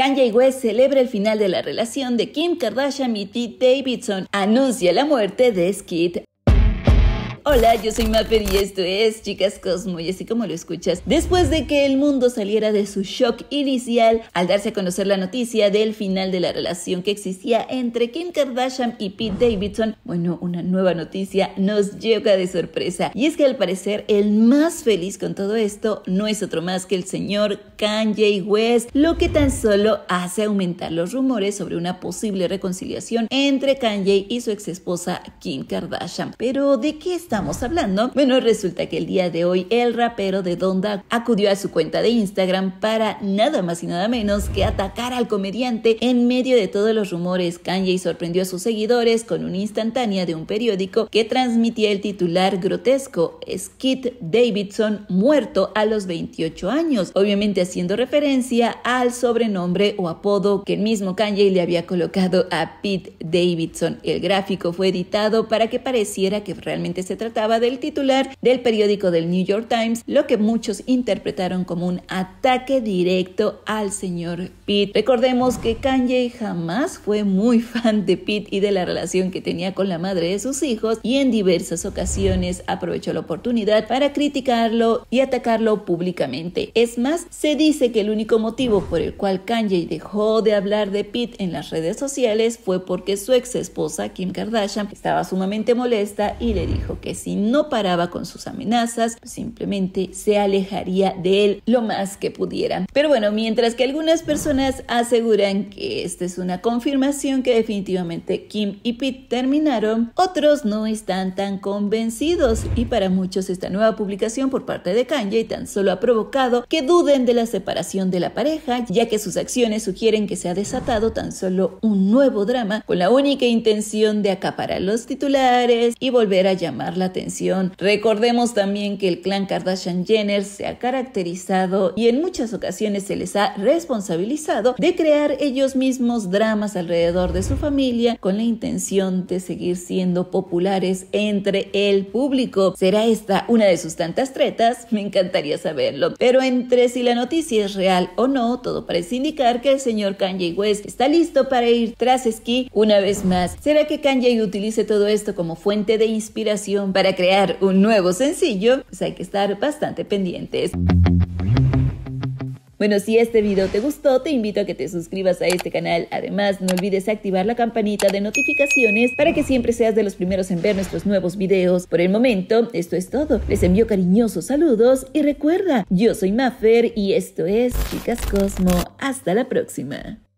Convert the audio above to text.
Kanye West celebra el final de la relación de Kim Kardashian y Pete Davidson. Anuncia la muerte de Skid Hola, yo soy Mapper y esto es Chicas Cosmo y así como lo escuchas, después de que el mundo saliera de su shock inicial al darse a conocer la noticia del final de la relación que existía entre Kim Kardashian y Pete Davidson, bueno, una nueva noticia nos llega de sorpresa y es que al parecer el más feliz con todo esto no es otro más que el señor Kanye West, lo que tan solo hace aumentar los rumores sobre una posible reconciliación entre Kanye y su ex esposa Kim Kardashian. Pero ¿de qué estamos hablando? Bueno, resulta que el día de hoy el rapero de Donda acudió a su cuenta de Instagram para nada más y nada menos que atacar al comediante en medio de todos los rumores. Kanye sorprendió a sus seguidores con una instantánea de un periódico que transmitía el titular grotesco Skid Davidson muerto a los 28 años, obviamente haciendo referencia al sobrenombre o apodo que el mismo Kanye le había colocado a Pete Davidson. El gráfico fue editado para que pareciera que realmente se trataba del titular del periódico del New York Times, lo que muchos interpretaron como un ataque directo al señor Pete. Recordemos que Kanye jamás fue muy fan de Pete y de la relación que tenía con la madre de sus hijos y en diversas ocasiones aprovechó la oportunidad para criticarlo y atacarlo públicamente. Es más, se dice que el único motivo por el cual Kanye dejó de hablar de Pete en las redes sociales fue porque su ex esposa Kim Kardashian estaba sumamente molesta y le dijo que si no paraba con sus amenazas, simplemente se alejaría de él lo más que pudiera. Pero bueno, mientras que algunas personas aseguran que esta es una confirmación que definitivamente Kim y Pete terminaron, otros no están tan convencidos y para muchos esta nueva publicación por parte de Kanye tan solo ha provocado que duden de la separación de la pareja, ya que sus acciones sugieren que se ha desatado tan solo un nuevo drama con la única intención de acaparar los titulares y volver a llamar la atención. Recordemos también que el clan Kardashian Jenner se ha caracterizado y en muchas ocasiones se les ha responsabilizado de crear ellos mismos dramas alrededor de su familia con la intención de seguir siendo populares entre el público. ¿Será esta una de sus tantas tretas? Me encantaría saberlo. Pero entre si la noticia es real o no, todo parece indicar que el señor Kanye West está listo para ir tras esquí una vez más. ¿Será que Kanye utilice todo esto como fuente de inspiración para crear un nuevo sencillo, pues hay que estar bastante pendientes. Bueno, si este video te gustó, te invito a que te suscribas a este canal. Además, no olvides activar la campanita de notificaciones para que siempre seas de los primeros en ver nuestros nuevos videos. Por el momento, esto es todo. Les envío cariñosos saludos y recuerda, yo soy Maffer y esto es Chicas Cosmo. Hasta la próxima.